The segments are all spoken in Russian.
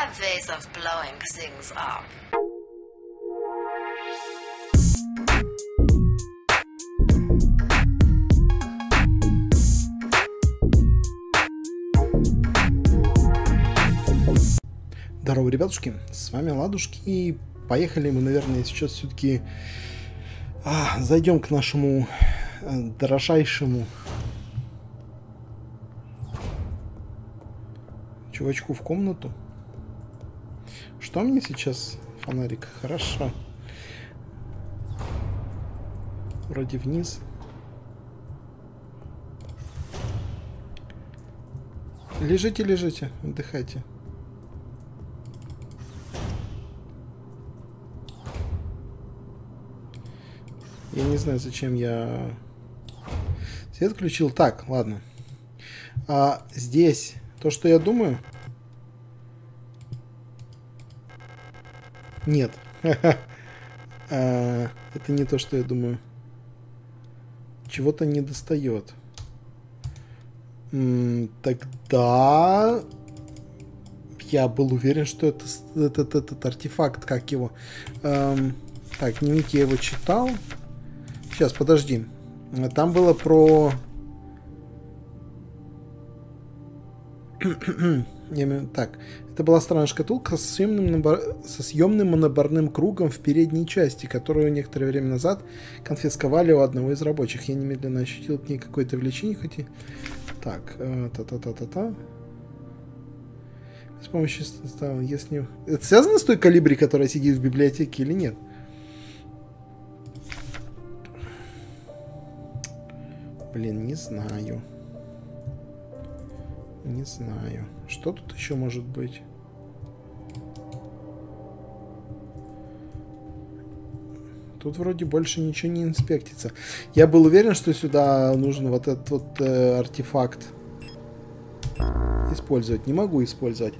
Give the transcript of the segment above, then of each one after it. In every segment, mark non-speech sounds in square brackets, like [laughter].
have ways of blowing things up. Здорово, ребятушки, с вами Ладушки, и поехали мы, наверное, сейчас все-таки а, зайдем к нашему э, дорожайшему чувачку в комнату. Что мне сейчас фонарик? Хорошо. Вроде вниз. Лежите, лежите, отдыхайте. Я не знаю, зачем я свет включил. Так, ладно. А здесь то, что я думаю... Нет. [laughs] А, это не то, что я думаю. Чего-то не достает. Тогда я был уверен, что это этот, этот артефакт, как его. Эм, так, дневник я его читал. Сейчас, подожди. Там было про... [clears throat] так, это была странная шкатулка со съемным, набор... со съемным монобарным кругом в передней части, которую некоторое время назад конфисковали у одного из рабочих. Я немедленно ощутил к ней какое-то влечение, хоть и... Так, э, та-та-та-та-та. С помощью... Если... Это связано с той калибри, которая сидит в библиотеке или нет? Блин, не знаю. Не знаю. Что тут еще может быть? Тут вроде больше ничего не инспектится. Я был уверен, что сюда нужен вот этот вот э, артефакт использовать. Не могу использовать.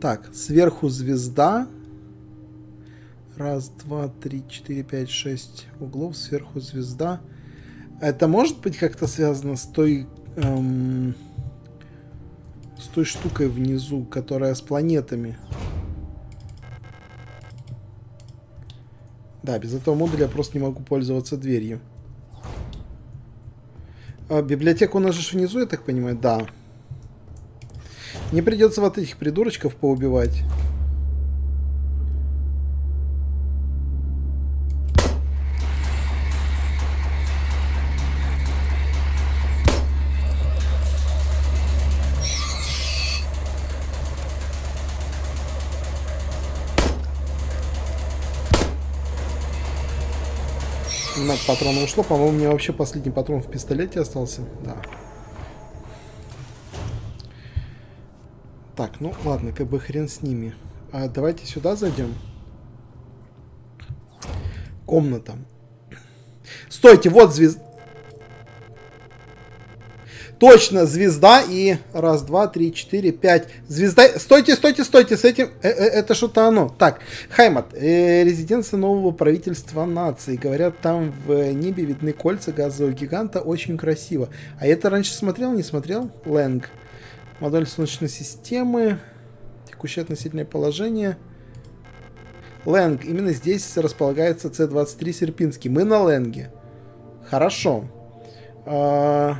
Так, сверху звезда. Раз, два, три, четыре, пять, шесть углов. Сверху звезда. Это может быть как-то связано с той... Эм, с той штукой внизу, которая с планетами. Да, без этого модуля я просто не могу пользоваться дверью. А, библиотека у нас же внизу, я так понимаю? Да. Мне придется вот этих придурочков поубивать. Патронов ушло. По-моему, у меня вообще последний патрон в пистолете остался. Да. Так, ну ладно, как бы хрен с ними. А давайте сюда зайдем. Комната. Стойте, вот звезда. Точно, звезда и раз, два, три, четыре, пять. Звезда. Стойте, стойте, стойте, с этим. Э, э, это что-то оно. Так, Хаймат, э, резиденция нового правительства нации. Говорят, там в небе видны кольца газового гиганта. Очень красиво. А это раньше смотрел, не смотрел? Лэнг. Модель Солнечной системы. Текущее относительное положение. Лэнг. Именно здесь располагается С-23 Серпинский. Мы на Лэнге. Хорошо. А...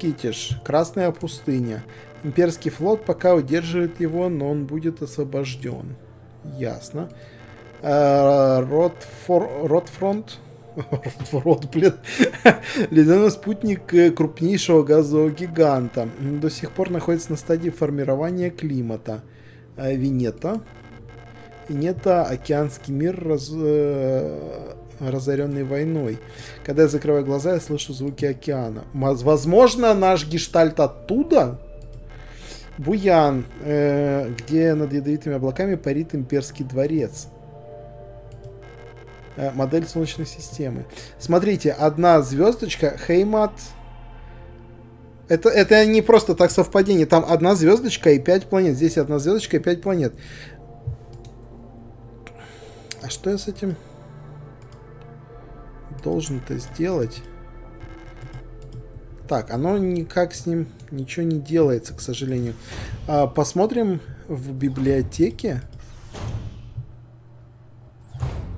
Китиш. Красная пустыня. Имперский флот пока удерживает его, но он будет освобожден. Ясно. Э, Ротфронт. [laughs] Рот, блин. [laughs] Ледяной спутник э, крупнейшего газового гиганта. До сих пор находится на стадии формирования климата. Э, Винета. Винета, океанский мир, раз, разоренный войной. Когда я закрываю глаза, я слышу звуки океана. Возможно, наш гештальт оттуда? Буян, э, где над ядовитыми облаками парит имперский дворец. Э, модель Солнечной системы. Смотрите, одна звездочка, Хеймат... Это, это не просто так совпадение. Там одна звездочка и пять планет. Здесь одна звездочка и пять планет. А что я с этим должен это сделать. Так, оно никак с ним ничего не делается, к сожалению. А, посмотрим в библиотеке.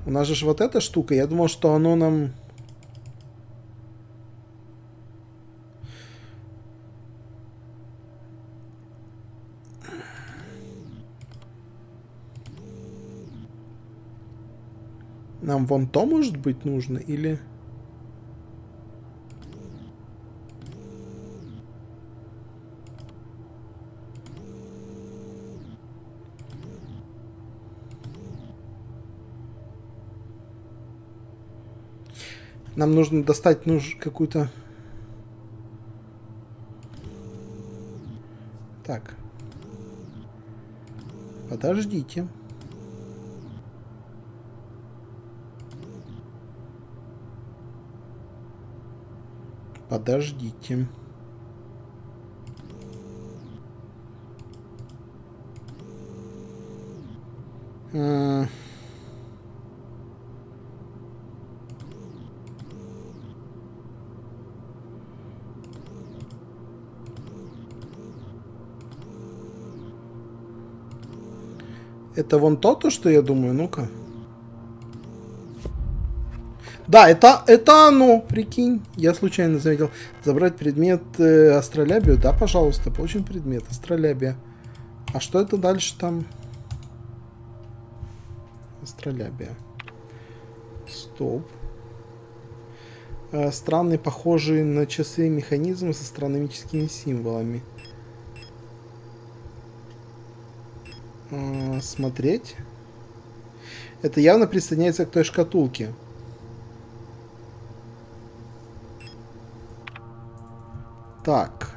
У нас же вот эта штука. Я думал, что оно нам... Нам вон то, может быть, нужно? Или... Нам нужно достать нуж какую-то... Так. Подождите. Подождите. М Это вон то, то, что я думаю, ну-ка. Да, это, это оно, прикинь. Я случайно заметил. Забрать предмет э, астролябию. Да, пожалуйста, получим предмет астролябия. А что это дальше там? Астролябия. Стоп. Э, странный, похожий на часы механизм с астрономическими символами. Э, смотреть. Это явно присоединяется к той шкатулке. Так.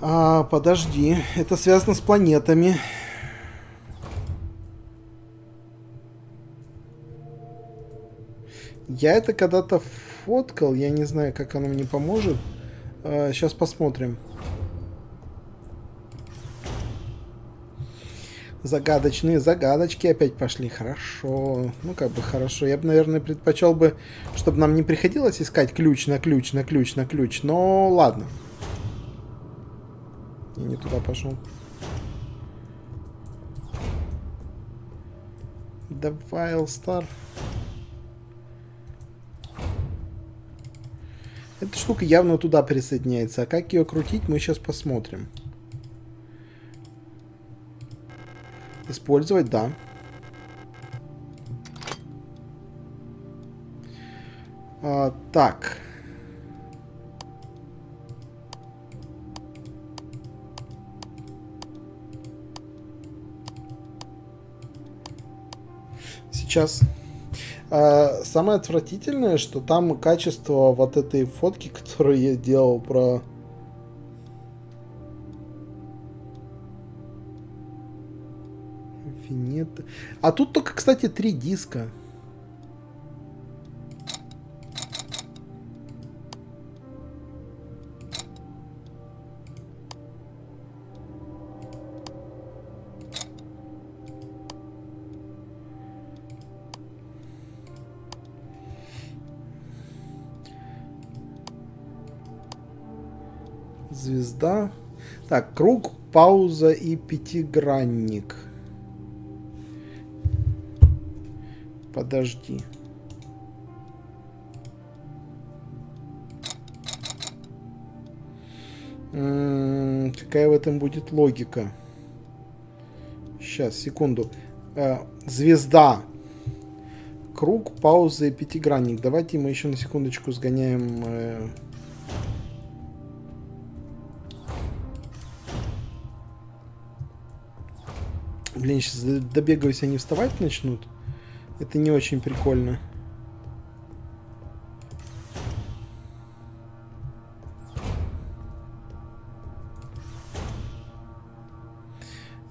А, подожди. Это связано с планетами. Я это когда-то фоткал. Я не знаю, как оно мне поможет. А, сейчас посмотрим. Загадочные загадочки опять пошли. Хорошо. Ну, как бы хорошо. Я бы, наверное, предпочел бы, чтобы нам не приходилось искать ключ на ключ, на ключ, на ключ. Но ладно. Я не туда пошел. Давай, All-Star. Эта штука явно туда присоединяется. А как ее крутить, мы сейчас посмотрим. Использовать, да. А, так. Сейчас. А, самое отвратительное, что там качество вот этой фотки, [laughs] которую я делал про А тут только, кстати, три диска. Звезда. Так, круг, пауза и пятигранник. Подожди. Какая в этом будет логика? Сейчас, секунду. Э, звезда. Круг, пауза и пятигранник. Давайте мы еще на секундочку сгоняем... Э... Блин, сейчас добегаюсь, они вставать начнут. Это не очень прикольно.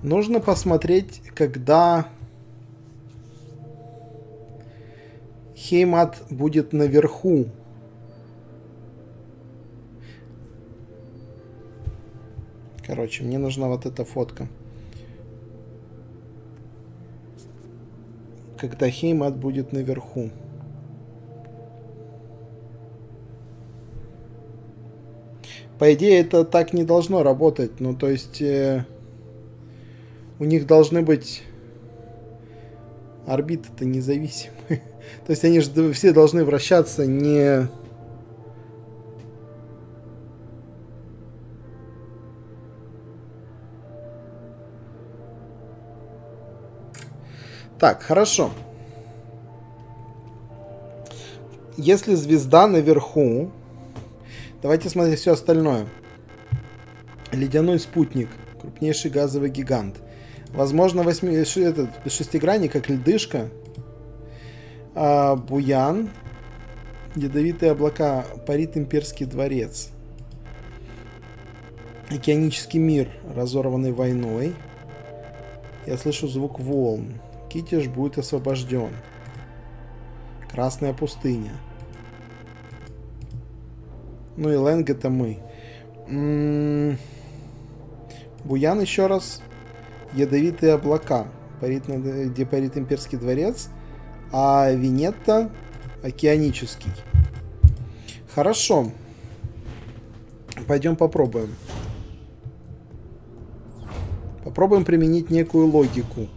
Нужно посмотреть, когда Хеймат будет наверху. Короче, мне нужна вот эта фотка. когда Хеймат будет наверху. По идее, это так не должно работать. Ну, то есть, э, у них должны быть орбиты-то независимые. [laughs] то есть, они же все должны вращаться не Так, хорошо. Если звезда наверху, давайте смотреть все остальное. Ледяной спутник, крупнейший газовый гигант. Возможно, восьми, этот, шестигранник, как льдышка. А, буян. Ядовитые облака. Парит имперский дворец. Океанический мир, разорванный войной. Я слышу звук волн. Китиш будет освобожден. Красная пустыня. Ну и Лэнг это мы. М -м -м. Буян еще раз. Ядовитые облака, парит, где парит имперский дворец, а Винетта океанический. Хорошо. Пойдем попробуем. Попробуем применить некую логику.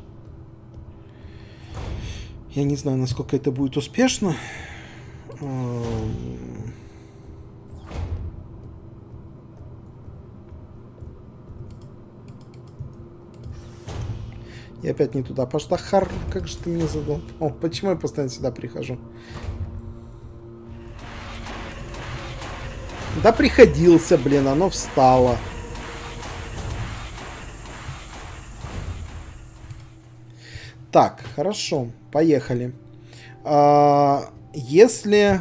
Я не знаю, насколько это будет успешно. Я опять не туда пошла. Хар, как же ты меня задал? О, почему я постоянно сюда прихожу? Да приходился, блин, оно встало. Так, хорошо, поехали. А, если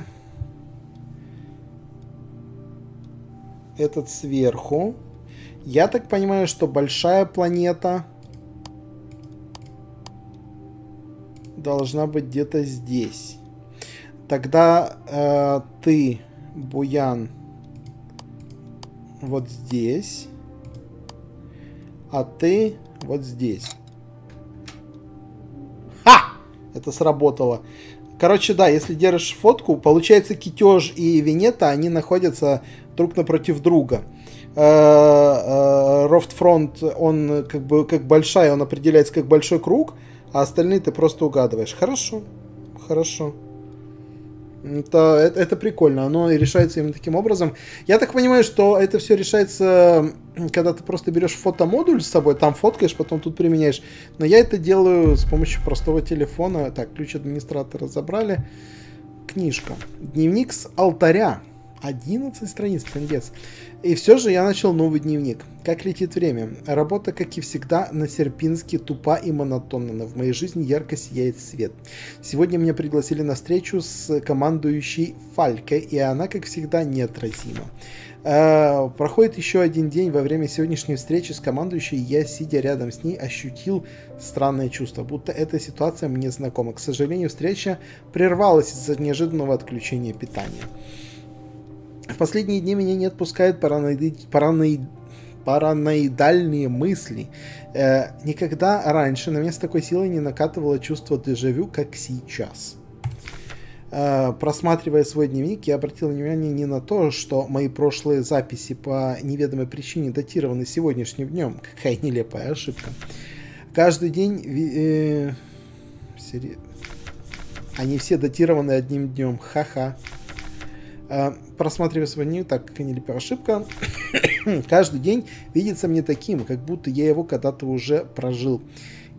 этот сверху, я так понимаю, что большая планета должна быть где-то здесь. Тогда э, ты, Буян, вот здесь, а ты вот здесь. Это сработало. Короче, да, если держишь фотку, получается Китеж и Венета, они находятся друг напротив друга. Рофтфронт, э, он как бы как большая, он определяется как большой круг, а остальные ты просто угадываешь. Хорошо, хорошо. Это, это, это прикольно, оно и решается именно таким образом. Я так понимаю, что это все решается, когда ты просто берешь фотомодуль с собой, там фоткаешь, потом тут применяешь. Но я это делаю с помощью простого телефона. Так, ключ администратора забрали. Книжка. Дневник с алтаря. 11 страниц, трендец. И все же я начал новый дневник. Как летит время. Работа, как и всегда, на Серпинске тупа и монотонна, но в моей жизни ярко сияет свет. Сегодня меня пригласили на встречу с командующей Фалькой, и она, как всегда, неотразима. Э, проходит еще один день во время сегодняшней встречи с командующей, я, сидя рядом с ней, ощутил странное чувство, будто эта ситуация мне знакома. К сожалению, встреча прервалась из-за неожиданного отключения питания. В последние дни меня не отпускают параноиды, параноид, параноидальные мысли. Э, никогда раньше на меня с такой силой не накатывало чувство дежавю, как сейчас. Э, просматривая свой дневник, я обратил внимание не на то, что мои прошлые записи по неведомой причине датированы сегодняшним днем. Какая нелепая ошибка. Каждый день... Э, сери... Они все датированы одним днем. Ха-ха. Э, просматривая свой дневник, так как и нелепая ошибка, [coughs] каждый день видится мне таким, как будто я его когда-то уже прожил.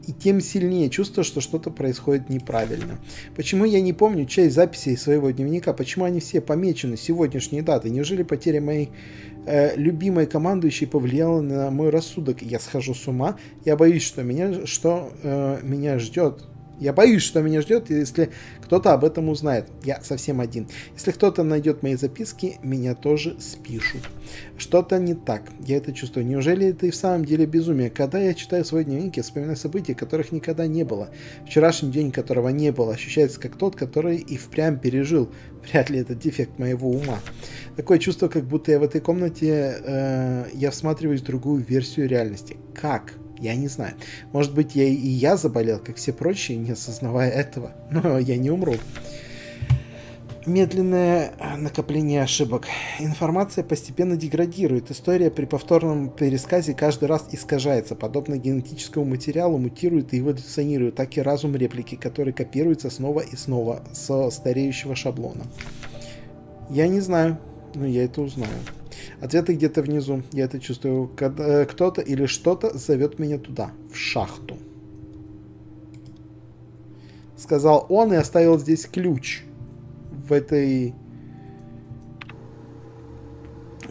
И тем сильнее чувство, что что-то происходит неправильно. Почему я не помню часть записей своего дневника? Почему они все помечены сегодняшней датой? Неужели потеря моей э, любимой командующей повлияла на мой рассудок? Я схожу с ума. Я боюсь, что меня, что, э, меня ждет я боюсь, что меня ждет, если кто-то об этом узнает. Я совсем один. Если кто-то найдет мои записки, меня тоже спишут. Что-то не так. Я это чувствую. Неужели это и в самом деле безумие? Когда я читаю свой дневник, я вспоминаю события, которых никогда не было. Вчерашний день, которого не было, ощущается как тот, который и впрямь пережил. Вряд ли это дефект моего ума. Такое чувство, как будто я в этой комнате, э, я всматриваюсь в другую версию реальности. Как? Я не знаю. Может быть, я и я заболел, как все прочие, не осознавая этого. [laughs] Но я не умру. Медленное э, накопление ошибок. Информация постепенно деградирует. История при повторном пересказе каждый раз искажается. Подобно генетическому материалу мутирует и эволюционирует, так и разум реплики, который копируется снова и снова со стареющего шаблона. Я не знаю, но я это узнаю. Ответы где-то внизу. Я это чувствую. Э, кто-то или что-то зовет меня туда, в шахту. Сказал он и оставил здесь ключ в этой...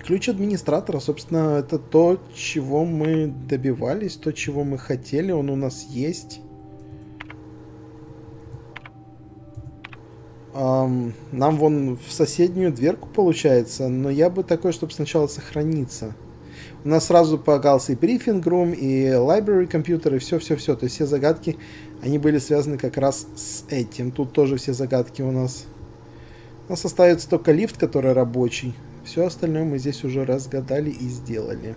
Ключ администратора, собственно, это то, чего мы добивались, то, чего мы хотели, он у нас есть. Нам вон в соседнюю дверку получается, но я бы такой, чтобы сначала сохраниться. У нас сразу погался и брифинг рум, и library компьютер, и все-все-все. То есть все загадки, они были связаны как раз с этим. Тут тоже все загадки у нас у нас остается только лифт, который рабочий. Все остальное мы здесь уже разгадали и сделали.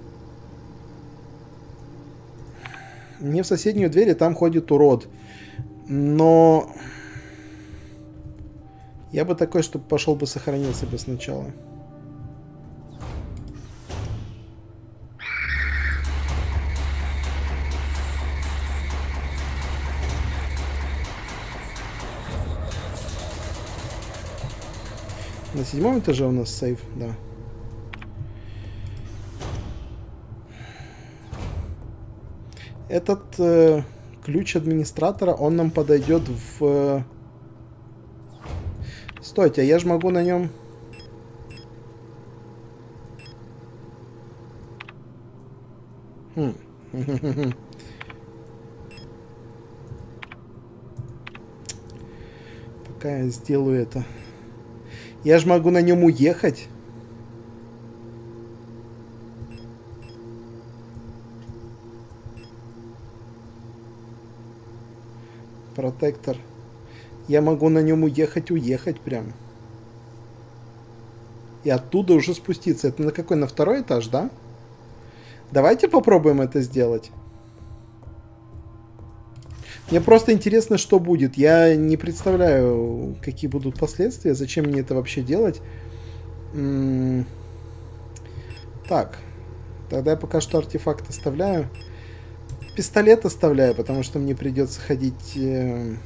Не в соседнюю дверь, и там ходит урод. Но... Я бы такой, чтобы пошел бы сохранился бы сначала. На седьмом этаже у нас сейф, да. Этот э, ключ администратора, он нам подойдет в... Стойте, я же могу на нем... Хм. [laughs] Пока я сделаю это. Я же могу на нем уехать. Протектор. Я могу на нем уехать, уехать прям. И оттуда уже спуститься. Это на какой? На второй этаж, да? Давайте попробуем это сделать. Мне просто интересно, что будет. Я не представляю, какие будут последствия, зачем мне это вообще делать. так, тогда я пока что артефакт оставляю. Пистолет оставляю, потому что мне придется ходить э,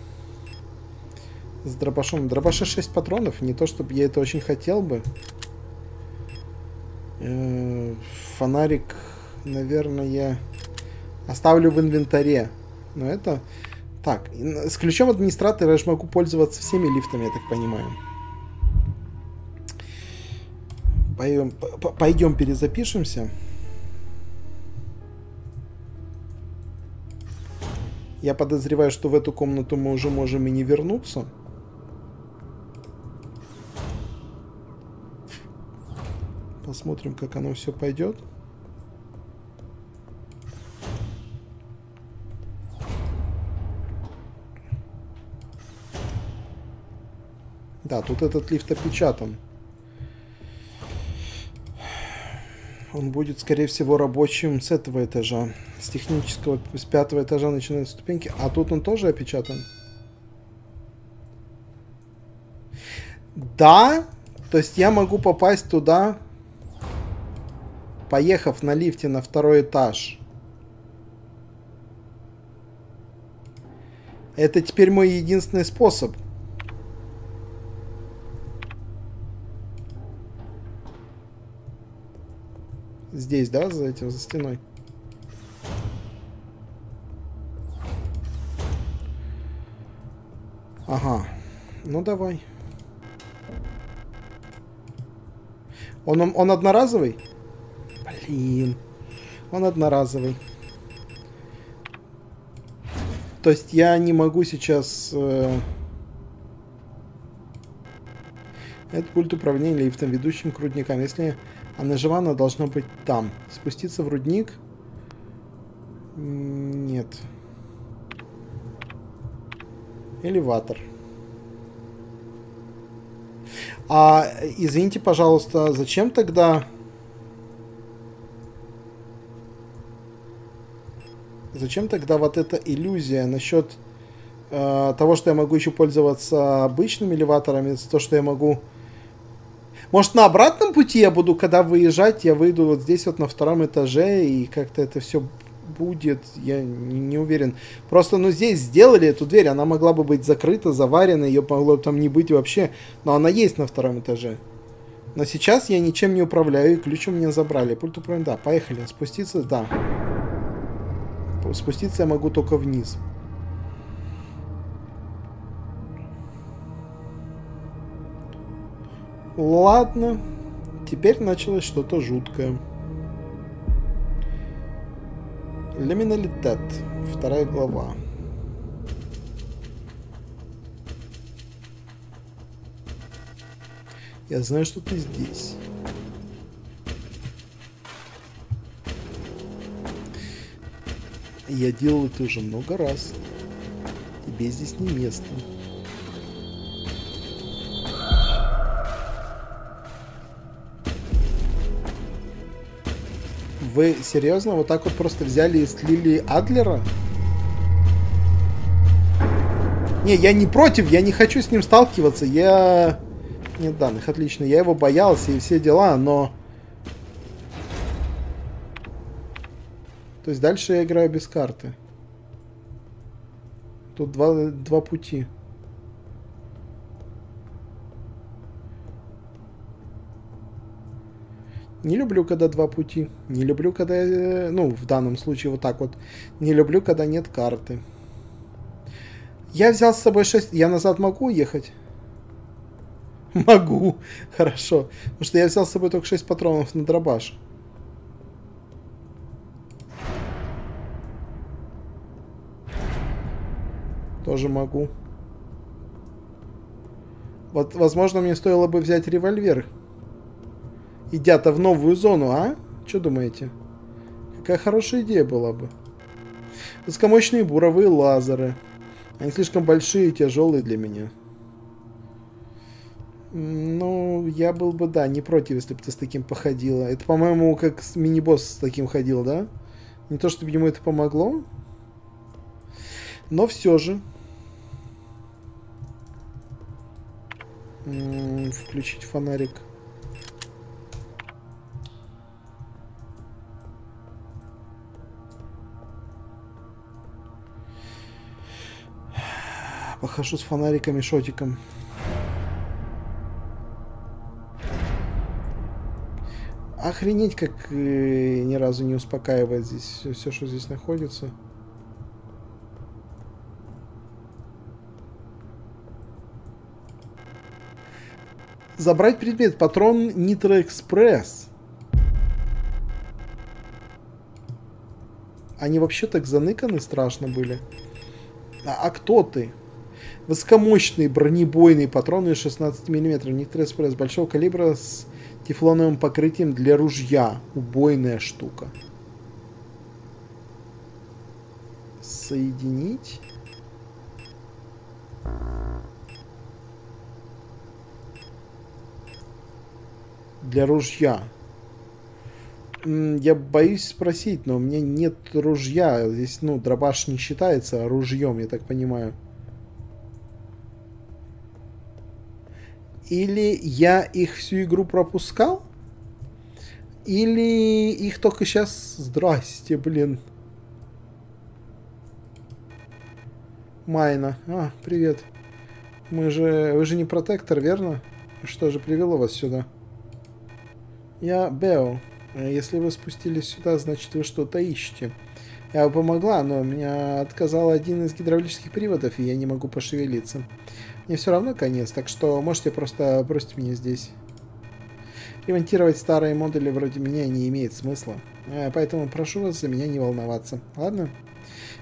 с дробашом. Дробаша 6 патронов, не то чтобы я это очень хотел бы. Э, фонарик, наверное, я оставлю в инвентаре. Но это так, с ключом администратора я же могу пользоваться всеми лифтами, я так понимаю. Пойдем, пойдем перезапишемся. Я подозреваю, что в эту комнату мы уже можем и не вернуться. Посмотрим, как оно все пойдет. Да, тут этот лифт опечатан. Он будет, скорее всего, рабочим с этого этажа. С технического, с пятого этажа начинают ступеньки. А тут он тоже опечатан. Да, то есть я могу попасть туда, поехав на лифте на второй этаж. Это теперь мой единственный способ. Здесь, да, за этим, за стеной? Ага. Ну, давай. Он, он, одноразовый? Блин. Он одноразовый. То есть я не могу сейчас... Э... Это пульт управления лифтом, ведущим к рудникам. Если а наживана должно быть там. Спуститься в рудник? Нет. Элеватор. А, извините, пожалуйста, зачем тогда... Зачем тогда вот эта иллюзия насчет э, того, что я могу еще пользоваться обычными элеваторами, то, что я могу... Может, на обратном пути я буду, когда выезжать, я выйду вот здесь вот на втором этаже, и как-то это все будет, я не, не уверен. Просто, ну, здесь сделали эту дверь, она могла бы быть закрыта, заварена, ее могло бы там не быть вообще, но она есть на втором этаже. Но сейчас я ничем не управляю, и ключ у меня забрали. Пульт управления, да, поехали. Спуститься, да. Спуститься я могу только вниз. Ладно. Теперь началось что-то жуткое. Лиминалитет. Вторая глава. Я знаю, что ты здесь. Я делал это уже много раз. Тебе здесь не место. Вы серьезно вот так вот просто взяли и слили Адлера? Не, я не против, я не хочу с ним сталкиваться. Я... Нет данных, отлично. Я его боялся и все дела, но... То есть дальше я играю без карты. Тут два, два пути. Не люблю, когда два пути. Не люблю, когда... Э, ну, в данном случае вот так вот. Не люблю, когда нет карты. Я взял с собой 6... Я назад могу ехать? Могу. [laughs] Хорошо. Потому что я взял с собой только 6 патронов на дробаш. Тоже могу. Вот, возможно, мне стоило бы взять револьвер идя-то в новую зону, а? Что думаете? Какая хорошая идея была бы. Высокомощные буровые лазеры. Они слишком большие и тяжелые для меня. Ну, я был бы, да, не против, если бы ты с таким походила. Это, по-моему, как мини-босс с таким ходил, да? Не то, чтобы ему это помогло. Но все же. Включить фонарик. Похожу с фонариком и шотиком. Охренеть, как э, ни разу не успокаивает здесь все, все, что здесь находится. Забрать предмет. Патрон Нитро Экспресс. Они вообще так заныканы страшно были. А, а кто ты? Высокомощные бронебойные патроны 16 мм. Некоторые экспресс большого калибра с тефлоновым покрытием для ружья. Убойная штука. Соединить. Для ружья. Я боюсь спросить, но у меня нет ружья. Здесь, ну, дробаш не считается ружьем, я так понимаю. Или я их всю игру пропускал? Или их только сейчас... Здрасте, блин. Майна. А, привет. Мы же... Вы же не протектор, верно? Что же привело вас сюда? Я Бео. Если вы спустились сюда, значит вы что-то ищете. Я помогла, но меня отказал один из гидравлических приводов, и я не могу пошевелиться. Мне все равно конец, так что можете просто бросить меня здесь. Ремонтировать старые модули вроде меня не имеет смысла. Э, поэтому прошу вас за меня не волноваться. Ладно?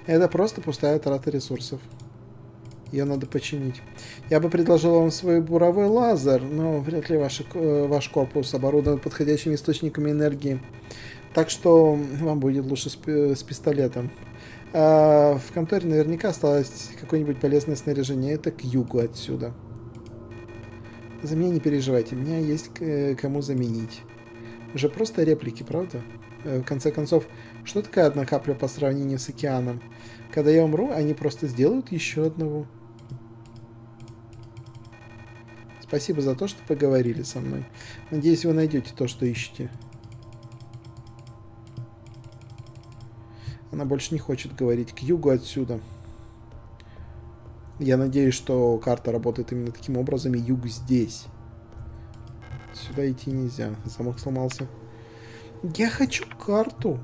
Это просто пустая трата ресурсов. Ее надо починить. Я бы предложил вам свой буровой лазер, но вряд ли ваш, э, ваш корпус оборудован подходящими источниками энергии. Так что вам будет лучше с, с пистолетом. А в конторе наверняка осталось какое-нибудь полезное снаряжение. Это к югу отсюда. За меня не переживайте, меня есть кому заменить. Уже просто реплики, правда? Э, в конце концов, что такая одна капля по сравнению с океаном? Когда я умру, они просто сделают еще одного. Спасибо за то, что поговорили со мной. Надеюсь, вы найдете то, что ищете. Она больше не хочет говорить. К югу отсюда. Я надеюсь, что карта работает именно таким образом, и юг здесь. Сюда идти нельзя. Замок сломался. Я хочу карту.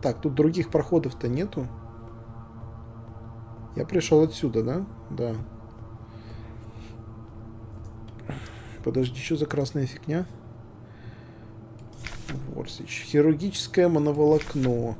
Так, тут других проходов-то нету. Я пришел отсюда, да? Да. Подожди, что за красная фигня? Ворсич. Хирургическое моноволокно.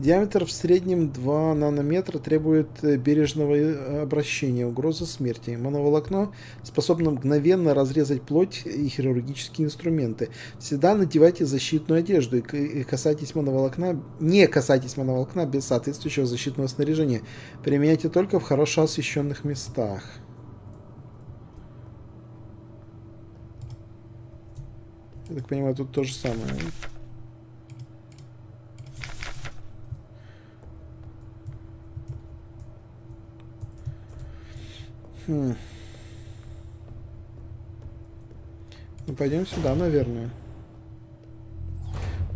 Диаметр в среднем 2 нанометра требует э, бережного э, обращения, угроза смерти. Моноволокно способно мгновенно разрезать плоть и хирургические инструменты. Всегда надевайте защитную одежду и касайтесь моноволокна, не касайтесь моноволокна без соответствующего защитного снаряжения. Применяйте только в хорошо освещенных местах. Я так понимаю, тут то же самое. Ну, пойдем сюда, наверное.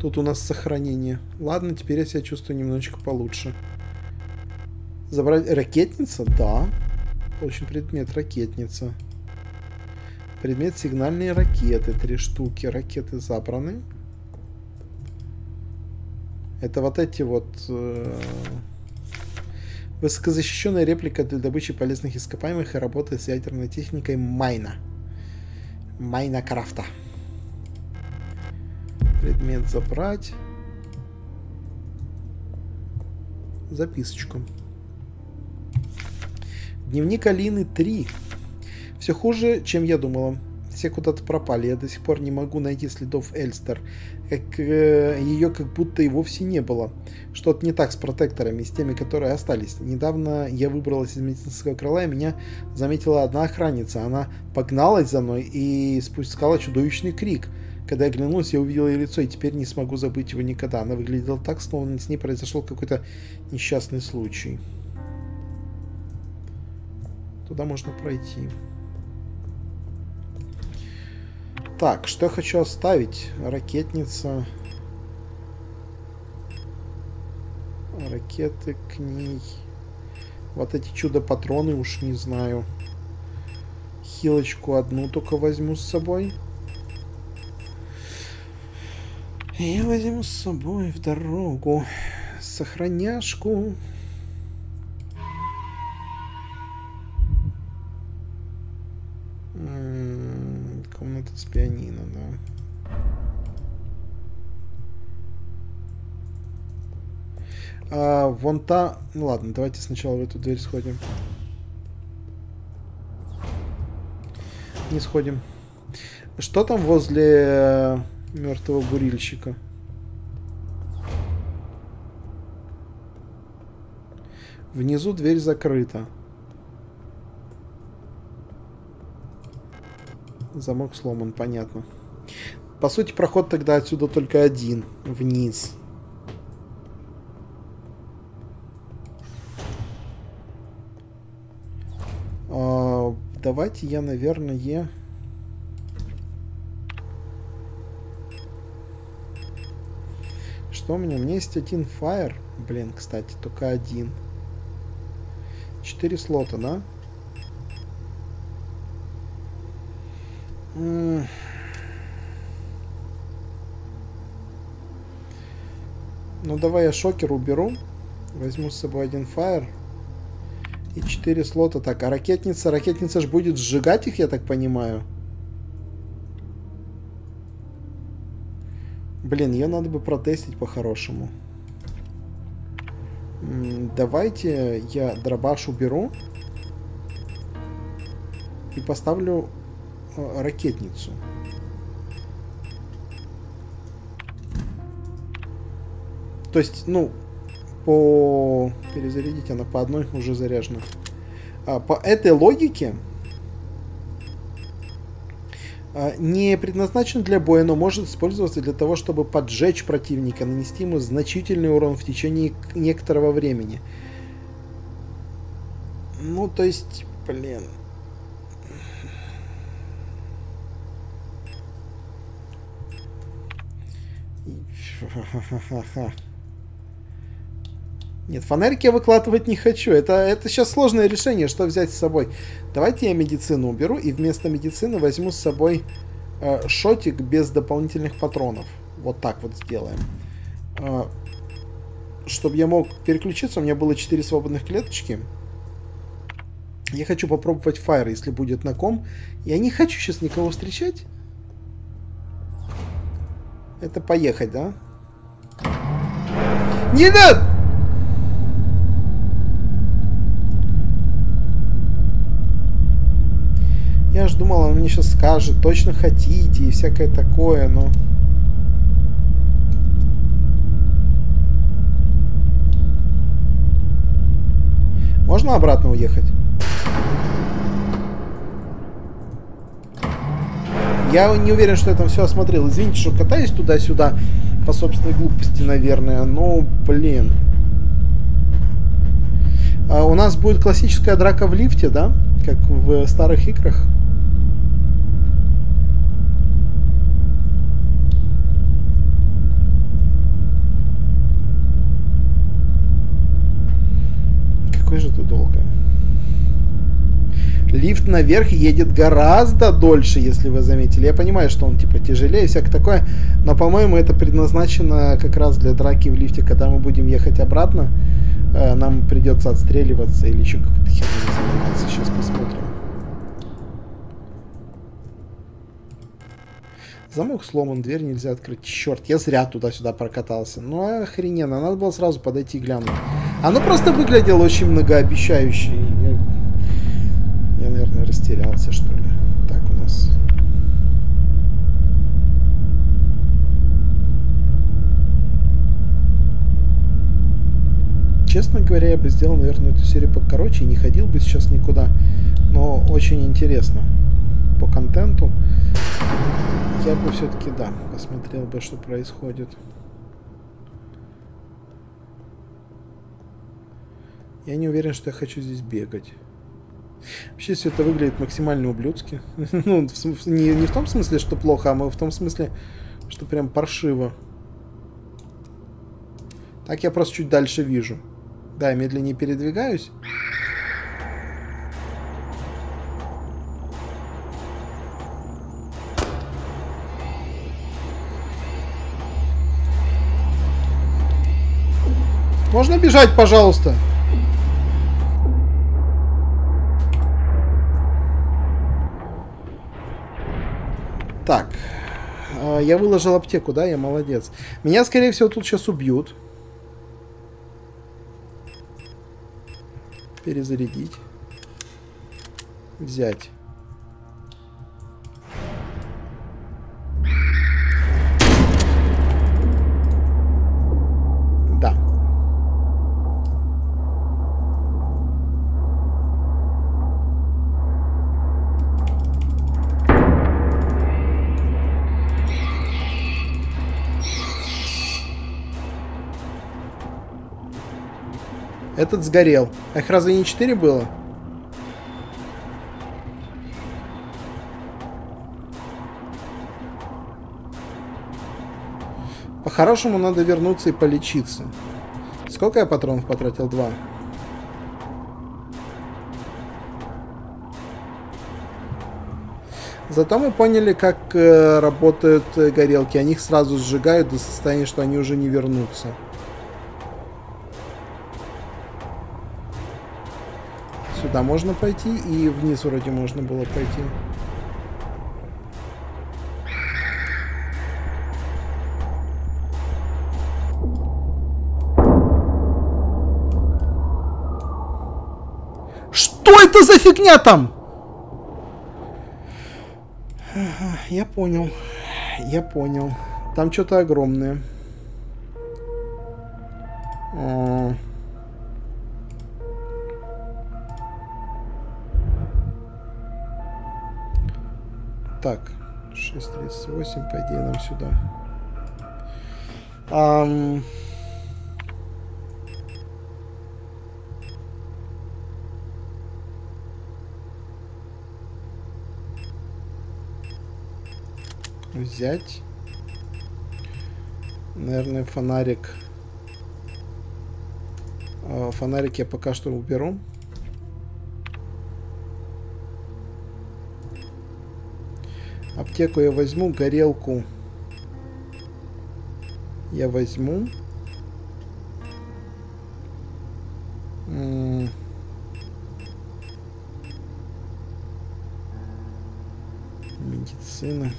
Тут у нас сохранение. Ладно, теперь я себя чувствую немножечко получше. Забрать... Ракетница? Да. Очень предмет ракетница. Предмет сигнальные ракеты. Три штуки. Ракеты забраны. Это вот эти вот... Э Высокозащищенная реплика для добычи полезных ископаемых и работы с ядерной техникой Майна. Майна Крафта. Предмет забрать. Записочку. Дневник Алины 3. Все хуже, чем я думала все куда-то пропали. Я до сих пор не могу найти следов Эльстер. Как, э, ее как будто и вовсе не было. Что-то не так с протекторами, с теми, которые остались. Недавно я выбралась из медицинского крыла, и меня заметила одна охранница. Она погналась за мной и спускала чудовищный крик. Когда я оглянулась, я увидела ее лицо, и теперь не смогу забыть его никогда. Она выглядела так, словно с ней произошел какой-то несчастный случай. Туда можно пройти. Так, что я хочу оставить? Ракетница. Ракеты к ней. Вот эти чудо-патроны уж не знаю. Хилочку одну только возьму с собой. И возьму с собой в дорогу сохраняшку. С пианино, да. А, вон та... Ну ладно, давайте сначала в эту дверь сходим. Не сходим. Что там возле э, мертвого бурильщика? Внизу дверь закрыта. Замок сломан, понятно. По сути, проход тогда отсюда только один. Вниз. А, давайте я, наверное... Что у меня? У меня есть один фаер. Блин, кстати, только один. Четыре слота, да? Ну, давай я шокер уберу. Возьму с собой один фаер. И 4 слота. Так, а ракетница? Ракетница ж будет сжигать их, я так понимаю. Блин, ее надо бы протестить по-хорошему. Давайте я дробаш уберу. И поставлю ракетницу. То есть, ну, по перезарядить она по одной уже заряжена. А, по этой логике А, Не предназначен для боя, но может использоваться для того, чтобы поджечь противника, нанести ему значительный урон в течение некоторого времени. Ну, то есть, блин. [laughs] Нет, фонарики я выкладывать не хочу. Это, это сейчас сложное решение, что взять с собой. Давайте я медицину уберу и вместо медицины возьму с собой э, шотик без дополнительных патронов. Вот так вот сделаем. Э, чтобы я мог переключиться, у меня было 4 свободных клеточки. Я хочу попробовать фаер, если будет на ком. Я не хочу сейчас никого встречать. Это поехать, да? Не надо! Я ж думал, он мне сейчас скажет, точно хотите и всякое такое, но... Можно обратно уехать? Я не уверен, что я там все осмотрел. Извините, что катаюсь туда-сюда по собственной глупости, наверное. Но, блин. А у нас будет классическая драка в лифте, да? Как в старых играх. Какой же ты долго. Лифт наверх едет гораздо дольше, если вы заметили. Я понимаю, что он типа тяжелее и всякое такое, но, по-моему, это предназначено как раз для драки в лифте, когда мы будем ехать обратно. э, Нам придется отстреливаться или еще какой-то херней заниматься. Сейчас посмотрим. Замок сломан, дверь нельзя открыть. Черт, я зря туда-сюда прокатался. Ну, охрененно, надо было сразу подойти и глянуть. Оно просто выглядело очень многообещающе. Растерялся, что ли. Так, у нас... Честно говоря, я бы сделал, наверное, эту серию покороче и не ходил бы сейчас никуда. Но очень интересно. По контенту я бы все-таки, да, посмотрел бы, что происходит. Я не уверен, что я хочу здесь бегать. Вообще все это выглядит максимально ублюдски. [laughs] ну, в не, не в том смысле, что плохо, а в том смысле, что прям паршиво. Так я просто чуть дальше вижу. Да, я медленнее передвигаюсь. Можно бежать, пожалуйста? А, Я выложил аптеку, да? Я молодец. Меня, скорее всего, тут сейчас убьют. Перезарядить. Взять. Этот сгорел. А их разве не 4 было? По-хорошему надо вернуться и полечиться. Сколько я патронов потратил? Два. Зато мы поняли, как э, работают э, горелки. Они их сразу сжигают до состояния, что они уже не вернутся. Сюда можно пойти, и вниз вроде можно было пойти. Что это за фигня там? Я понял. Я понял. Там что-то огромное. А. Так, 6.38, по идее, нам сюда. Ам... Взять. Наверное, фонарик. А, фонарик я пока что уберу. Аптеку я возьму, горелку я возьму. Медицина.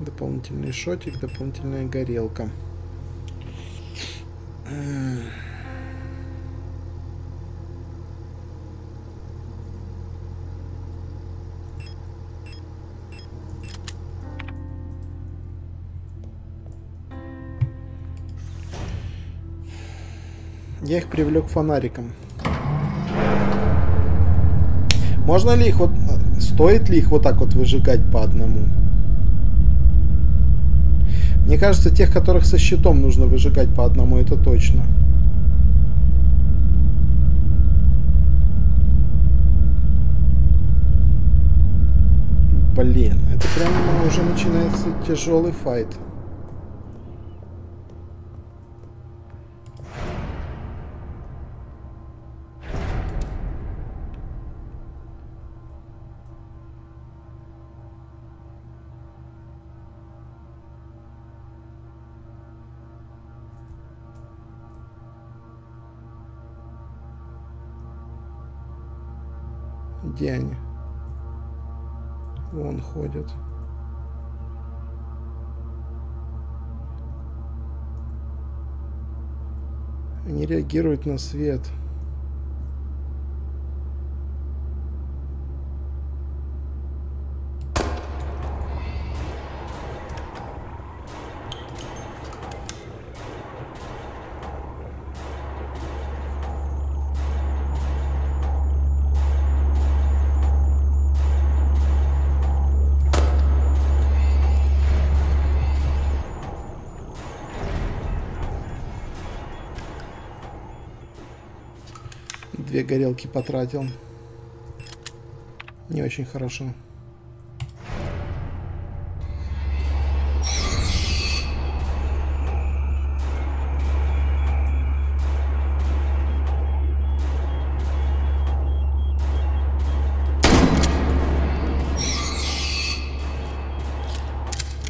Дополнительный шотик, дополнительная горелка. Я их привлек фонариком. Можно ли их вот... Стоит ли их вот так вот выжигать по одному? Мне кажется, тех, которых со щитом нужно выжигать по одному, это точно. Блин, это прямо уже начинается тяжелый файт. Где они? Вон ходят. Они реагируют на свет. Горелки потратил. Не очень хорошо.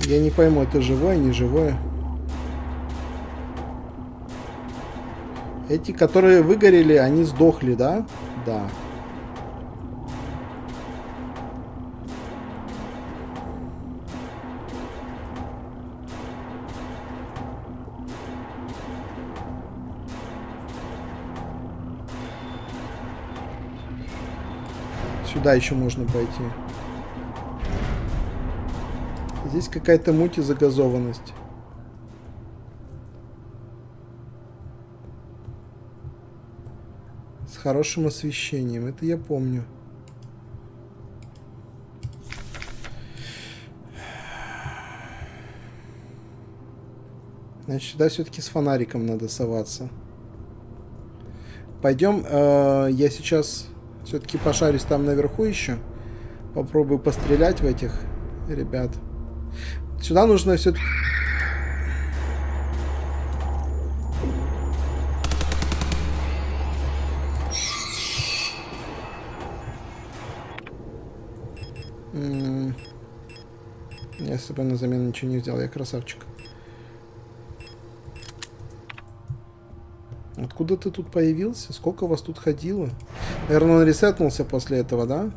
Я не пойму, это живое, не живое. Эти, которые выгорели, они сдохли, да? Да. Сюда еще можно пойти. Здесь какая-то муть и загазованность. Хорошим освещением. Это я помню. Значит, сюда все-таки с фонариком надо соваться. Пойдем. Э, я сейчас все-таки пошарюсь там наверху еще. Попробую пострелять в этих ребят. Сюда нужно все-таки... собой на замену ничего не взял, я красавчик. Откуда ты тут появился? Сколько вас тут ходило? Наверное, он ресетнулся после этого, да?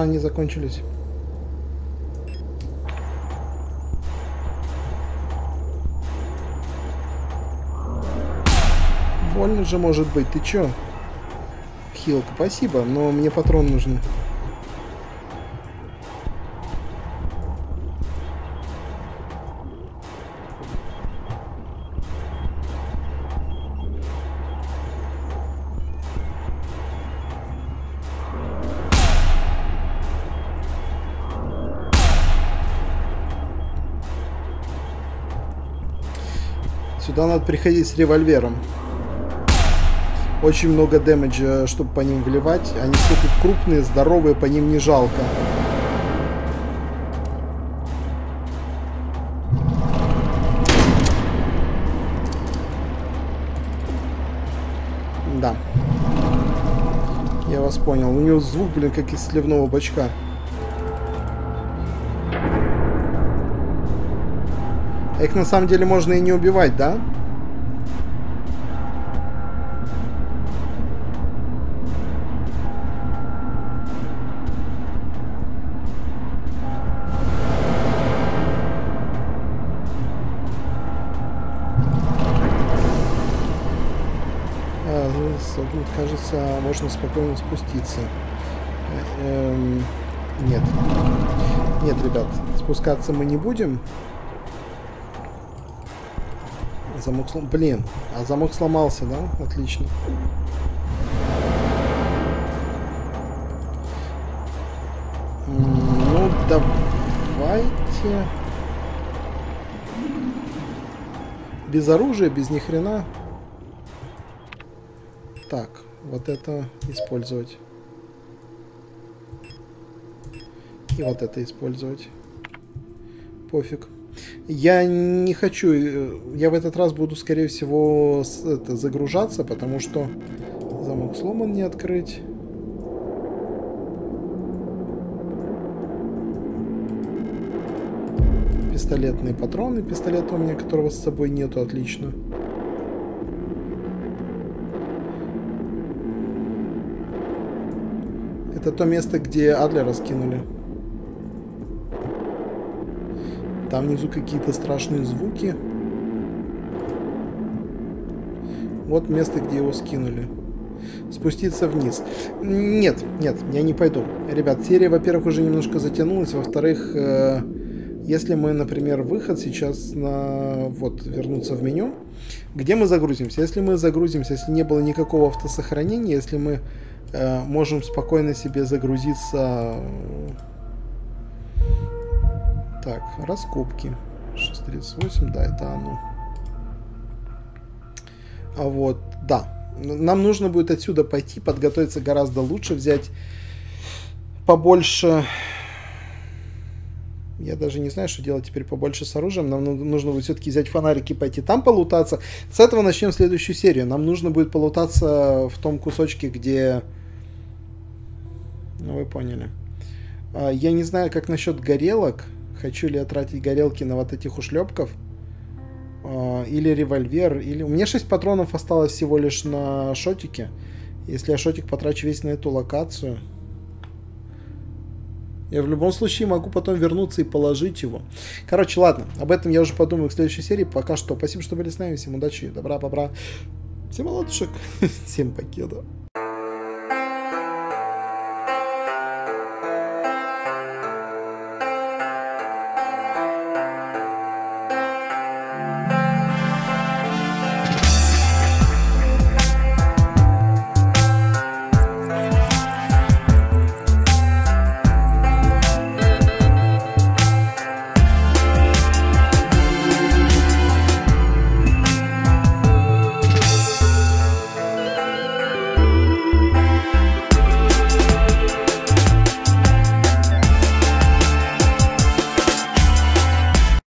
Они закончились. Больно же может быть. Ты чё? Хилка, спасибо, но мне патрон нужны. Сюда надо приходить с револьвером. Очень много дэмэджа, чтобы по ним вливать. Они все тут крупные, здоровые, по ним не жалко. Да. Я вас понял. У него звук, блин, как из сливного бачка. Их на самом деле можно и не убивать, да? Да. кажется, можно спокойно спуститься. Эм, нет. Нет, ребят, спускаться мы не будем. Замок слом... Блин, а замок сломался, да? Отлично. Ну, давайте... Без оружия, без ни хрена. Так, вот это использовать. И вот это использовать. Пофиг. Я не хочу, э, я в этот раз буду, скорее всего, это, загружаться, потому что замок сломан не открыть. Пистолетные патроны, пистолета у меня, которого с собой нету, отлично. Это то место, где Адлера скинули. Там внизу какие-то страшные звуки. Вот место, где его скинули. Спуститься вниз. Нет, нет, я не пойду. Ребят, серия, во-первых, уже немножко затянулась. Во-вторых, э, если мы, например, выход сейчас на... Вот, вернуться в меню. Где мы загрузимся? Если мы загрузимся, если не было никакого автосохранения, если мы Э, можем спокойно себе загрузиться. Так, раскопки. 638, да, это оно. А вот, да. Нам нужно будет отсюда пойти, подготовиться гораздо лучше, взять побольше... Я даже не знаю, что делать теперь побольше с оружием. Нам нужно будет все-таки взять фонарики и пойти там полутаться. С этого начнем следующую серию. Нам нужно будет полутаться в том кусочке, где ну, вы поняли. А, я не знаю, как насчет горелок. Хочу ли я тратить горелки на вот этих ушлепков. А, или револьвер. Или... У меня 6 патронов осталось всего лишь на шотике. Если я шотик потрачу весь на эту локацию... Я в любом случае могу потом вернуться и положить его. Короче, ладно. Об этом я уже подумаю в следующей серии. Пока что. Спасибо, что были с нами. Всем удачи, добра, бобра. Всем ладушек. [laughs] Всем покеда.